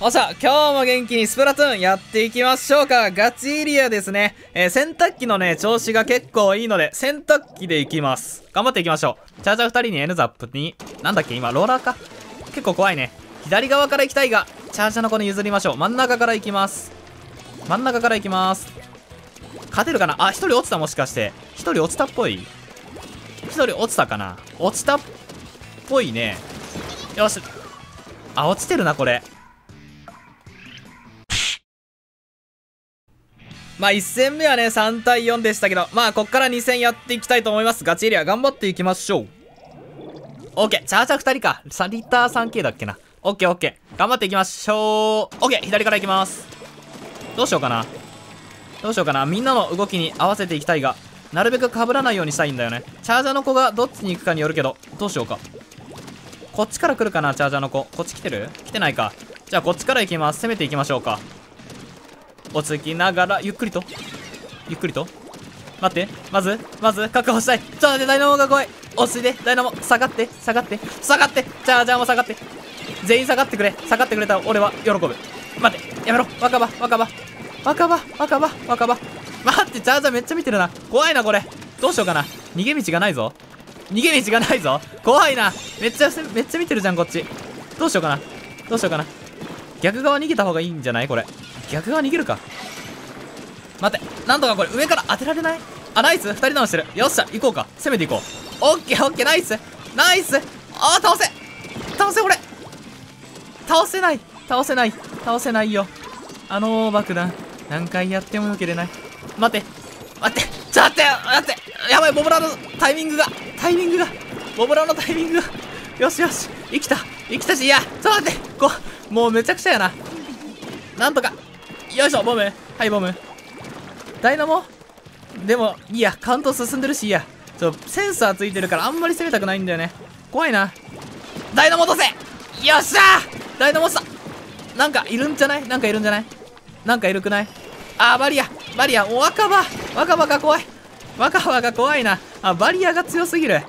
おっしゃ、今日も元気にスプラトゥーンやっていきましょうか。ガチエリアですね。えー、洗濯機のね、調子が結構いいので、洗濯機でいきます。頑張っていきましょう。チャージャー2人に N ザップに、なんだっけ今、ローラーか？結構怖いね。左側から行きたいが、チャージャーの子に譲りましょう。真ん中から行きます。真ん中から行きます。勝てるかな？あ、1人落ちたもしかして。1人落ちたっぽい ?1 人落ちたかな？落ちたっぽいね。よし。あ、落ちてるな、これ。まあ1戦目はね、3対4でしたけど、まあこっから2戦やっていきたいと思います。ガチエリア頑張っていきましょう。オッケー、チャーチャー2人か。3リター 3K だっけな。オッケーオッケー。頑張っていきましょう。オッケー、左から行きます。どうしようかな。どうしようかな。みんなの動きに合わせていきたいが、なるべく被らないようにしたいんだよね。チャージャーの子がどっちに行くかによるけど、どうしようか。こっちから来るかな、チャージャーの子。こっち来てる？来てないか。じゃあこっちから行きます。攻めていきましょうか。落ち着きながら、ゆっくりと。ゆっくりと？待って。まず、まず、確保したい。ちょっと待って、ダイナモが怖い。落ち着いて、ダイナモ、下がって、下がって、下がって。チャージャーも下がって。全員下がってくれ。下がってくれたら俺は喜ぶ。待って、やめろ。若葉、若葉。若葉、若葉、若葉。待って、チャージャーめっちゃ見てるな。怖いな、これ。どうしようかな。逃げ道がないぞ。逃げ道がないぞ。怖いな。めっちゃ、めっちゃ見てるじゃん、こっち。どうしようかな。どうしようかな。逆側逃げた方がいいんじゃない？これ。逆側逃げるか。待って。なんとかこれ上から当てられない？あ、ナイス ?2 人直してる。よっしゃ、行こうか。攻めていこう。オッケーオッケー、ナイスナイスあー、倒せ倒せ、俺倒せない倒せない倒せないよ。あのー、爆弾。何回やってもよけれない。待って。待って。ちょっと待って待ってやばい、ボブラのタイミングがタイミングがボブラのタイミングがよしよし生きた生きたし、いや、ちょっと待ってこう、もうめちゃくちゃやな。なんとか。よいしょ、ボム。はい、ボム。ダイナモ？でも、いいや、カウント進んでるし、いいや。ちょ、センサーついてるからあんまり攻めたくないんだよね。怖いな。ダイナモ落とせよっしゃーダイナモ落ちたなんかいるんじゃない？なんかいるんじゃない？なんかいるくない？あー、バリアバリア若葉若葉が怖い若葉が怖いな。あ、バリアが強すぎる。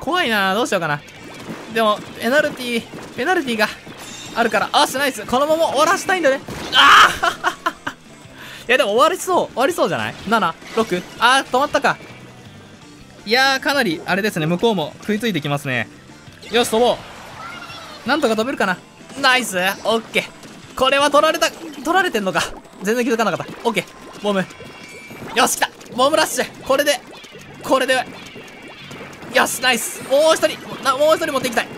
怖いな。どうしようかな。でも、ペナルティ、ペナルティがあるから、あ、しナイス。このまま終わらしたいんだね。ああいや、でも終わりそう。終わりそうじゃない ?7、6、あー、止まったか。いやー、かなり、あれですね、向こうも食いついてきますね。よし、飛ぼう。なんとか飛べるかな？ナイスオッケー。これは取られた、取られてんのか？全然気づかなかった。オッケー。ボム。よし、来たボムラッシュこれで、これで、よし、ナイスもう一人、もう一人持っていきたい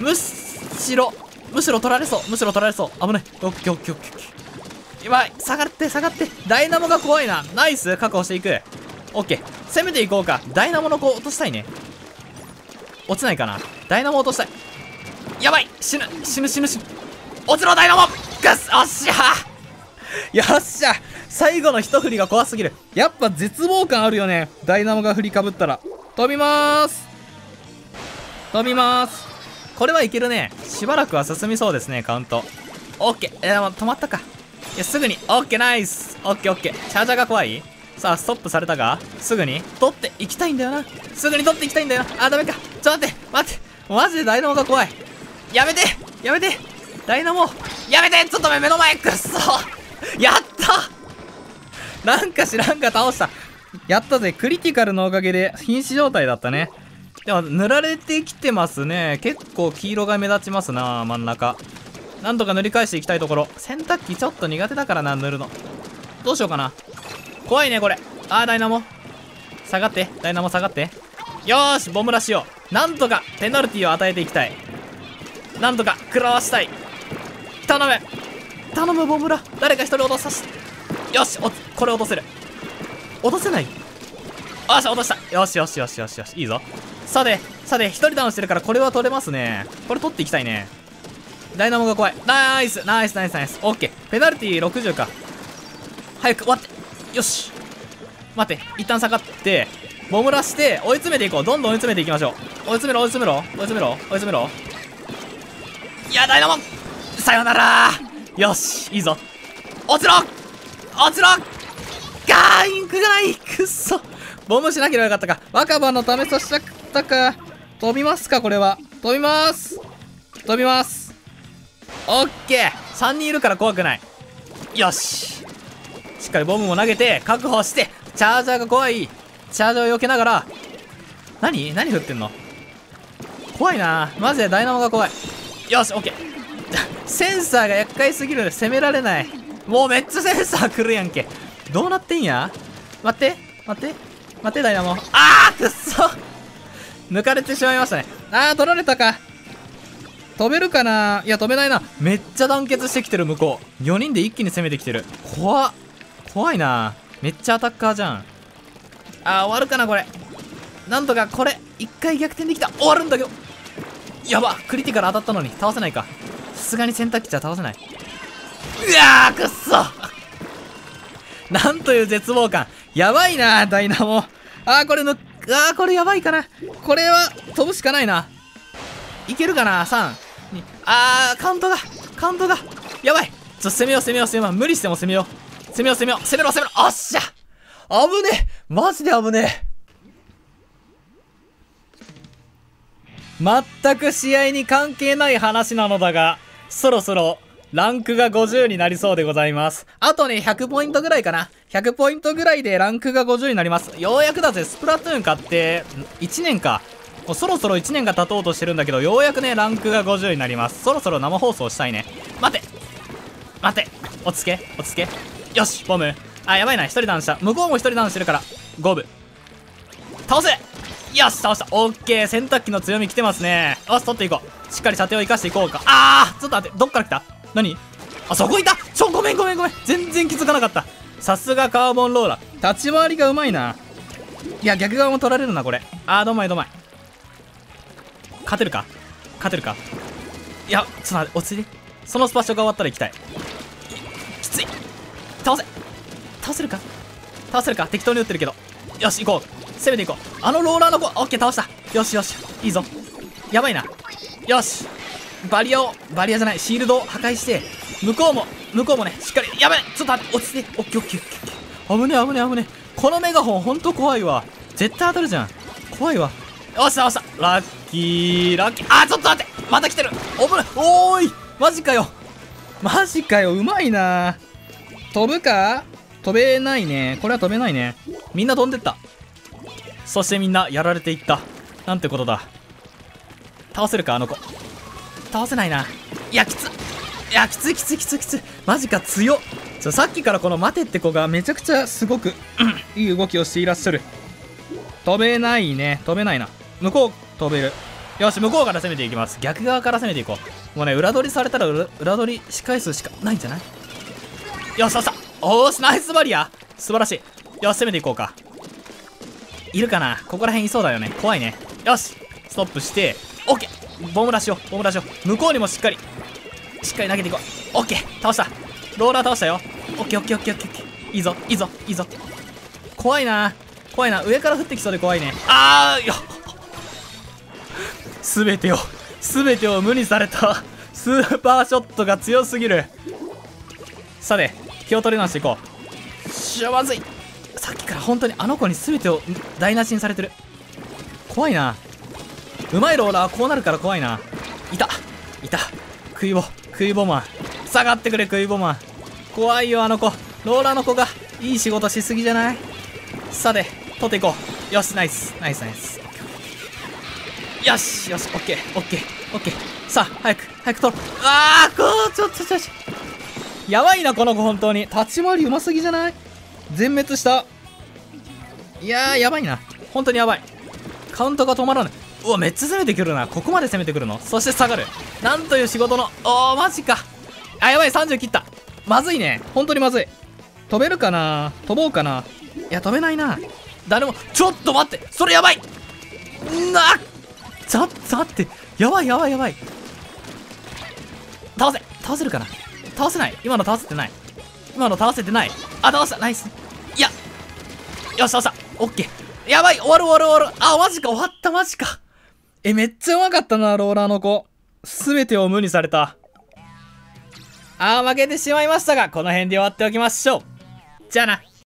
むしろ、むしろ取られそう。むしろ取られそう。危ない。オッケーオッケーオッケー。やばい。下がって、下がって。ダイナモが怖いな。ナイス確保していく。オッケー。攻めていこうか。ダイナモの子落としたいね。落ちないかな。ダイナモ落としたい。やばい死ぬ死ぬ死ぬ死ぬ落ちろダイナモガスおっしゃ よっしゃ最後の一振りが怖すぎる。やっぱ絶望感あるよね。ダイナモが振りかぶったら。飛びまーす飛びまーすこれはいけるね。しばらくは進みそうですね、カウント。オッケー。えー、止まったか。いや、すぐに。オッケー、ナイス。オッケー、オッケー。チャージャーが怖い？さあ、ストップされたが、すぐに取っていきたいんだよな。すぐに取っていきたいんだよな。あ、ダメか。ちょっと待って、待って。マジでダイナモが怖い。やめてやめてダイナモやめてちょっと目の前くっそ やったなんか知らんか倒した。やったぜ。クリティカルのおかげで瀕死状態だったね。でも、塗られてきてますね。結構黄色が目立ちますな、真ん中。なんとか塗り返していきたいところ。洗濯機ちょっと苦手だからな、塗るの。どうしようかな。怖いね、これ。あー、ダイナモ。下がって。ダイナモ下がって。よーし、ボムラしよう。なんとかペナルティを与えていきたい。なんとか食らわしたい。頼む頼む、ボムラ。誰か一人落とさしよしこれ落とせる落とせない？よし落としたよしよしよしよしよしいいぞさてさて1人ダウンしてるからこれは取れますねこれ取っていきたいねダイナモが怖い。ナイスナイスナイスナイス。オッケー。ペナルティー60か。早く待って。よし。待って。一旦下がってボムラして追い詰めていこう。どんどん追い詰めていきましょう。追い詰めろ追い詰めろ。追い詰めろ追い詰めろ。いやダイナモさよなら。よし。いいぞ。落ちろ落ちろガーインクがない。くっそ。ボムしなければよかったか。若葉のためさせちゃったか。飛びますかこれは。飛びます。飛びます。オッケー !3 人いるから怖くない。よししっかりボムも投げて、確保して、チャージャーが怖い。チャージャーを避けながら、何？何振ってんの？怖いなマジでダイナモが怖い。よし、オッケー。センサーが厄介すぎる攻められない。もうめっちゃセンサー来るやんけ。どうなってんや？待って、待って、待って、ダイナモ。あーくっそ抜かれてしまいましたね。あー、取られたか。飛べるかな？いや、飛べないな。めっちゃ団結してきてる、向こう。4人で一気に攻めてきてる。怖っ。怖いなめっちゃアタッカーじゃん。あー、終わるかな、これ。なんとか、これ、一回逆転できた。終わるんだけど。やばクリティカル当たったのに倒せないか。さすがに洗濯機じゃ倒せない。うわー、くっそなんという絶望感。やばいなダイナモ。あー、これぬ、あー、これやばいかな。これは、飛ぶしかないな。いけるかな ?3、あー、カウントが、カウントが、やばい。ちょっと攻めよう、攻めよう、攻めよう。無理しても攻めよう。攻めよう攻めよう攻めろ攻めろおっしゃ危ねえマジで危ねえ全く試合に関係ない話なのだが、そろそろランクが50になりそうでございます。あとね、100ポイントぐらいかな。100ポイントぐらいでランクが50になります。ようやくだぜ、スプラトゥーン買って、1年か。もうそろそろ1年が経とうとしてるんだけど、ようやくね、ランクが50になります。そろそろ生放送したいね。待て待て落ち着け落ち着け。よしボム。あやばいな1人ダウンした向こうも1人ダウンしてるから五分倒せよし倒した。オッケー洗濯機の強み来てますね。よし取っていこう。しっかり射程を生かしていこうか。あーちょっと待ってどっから来た？何？あそこいた。ちょごめんごめんごめん。全然気づかなかった。さすがカーボンローラー。立ち回りがうまいな。いや逆側も取られるなこれ。あーどまいどまい。勝てるか？勝てるか？いやちょっと待って落ち着いて。そのスパッショが終わったら行きたい。きつい。倒せ。倒せるか？倒せるか？適当に撃ってるけど。よし行こう。攻めていこう。あのローラーの子オッケー倒した。よしよし。いいぞ。やばいな。よし。バリアをバリアじゃない。シールドを破壊して。向こうも向こうもねしっかり。やばいちょっと待って。落ちて。オッケーオッケーオッケー危ねえ危ねえ危ねこのメガホンほんと怖いわ。絶対当たるじゃん。怖いわ。よし倒した。ラッキーラッキーあちょっと待ってまた来てる危ないおーいマジかよマジかようまいな飛ぶか？飛べないね。これは飛べないね。みんな飛んでった。そしてみんなやられていった。なんてことだ。倒せるか？あの子。倒せないな。いや、きついや、きついきついきつきつい。マジか強っ。さっきからこの待てって子がめちゃくちゃすごくいい動きをしていらっしゃる。飛べないね。飛べないな。向こう飛べる。よし、向こうから攻めていきます。逆側から攻めていこう。もうね、裏取りされたら裏取りし返すしかないんじゃない？よしよしおーしナイスバリア。素晴らしい。よし攻めていこうか。いるかな？ここら辺いそうだよね。怖いね。よしストップして。オッケー。ボムラしよう。ボムラしよう。向こうにもしっかり。しっかり投げていこう。オッケー。倒した。ローラー倒したよ。オッケーオッケーオッケーオッケー。いいぞいいぞいいぞ。怖いな。怖いな。上から降ってきそうで怖いね。あーよすべてをすべてを無にされたスーパーショットが強すぎる。さて気を取り直していこう。しゃまずい。さっきから本当にあの子に全てを台無しにされてる。怖いな。うまいローラーこうなるから怖いな。いた。いた。クイボクイボマン下がってくれクイボマン怖いよあの子。ローラーの子がいい仕事しすぎじゃない？さて取っていこう。よしナイス。ナイスナイスよしよしオッケーオッケーオッケーさあ早く早く取るああこうちょっとちょっとやばいな、この子、本当に。立ち回りうますぎじゃない？全滅した。いやー、やばいな。本当にやばい。カウントが止まらない。うわ、めっちゃ攻めてくるな。ここまで攻めてくるの？そして下がる。なんという仕事の。おー、マジか。あ、やばい、30切った。まずいね。本当にまずい。飛べるかな？飛ぼうかな？いや、飛べないな。誰も、ちょっと待ってそれやばいなちょっと待って。やばいやばいやばい。倒せ倒せるかな？倒せない。今の倒せてない。今の倒せてない。あ倒した。ナイス。いや。よし倒した。オッケーやばい終わる終わる終わる。あマジか。終わったマジか。えめっちゃうまかったなローラーの子。すべてを無にされた。あー負けてしまいましたがこの辺で終わっておきましょう。じゃあな。